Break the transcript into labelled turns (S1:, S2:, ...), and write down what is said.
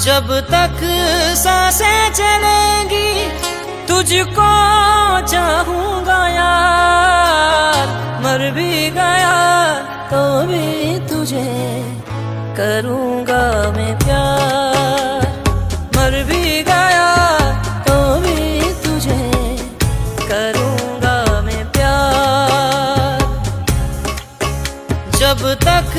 S1: जब तक साँसें चलेंगी, तुझको चाहूँगा यार। मर भी गया तो भी तुझे करूँगा मैं प्यार। मर भी गया तो भी तुझे करूँगा मैं प्यार। जब तक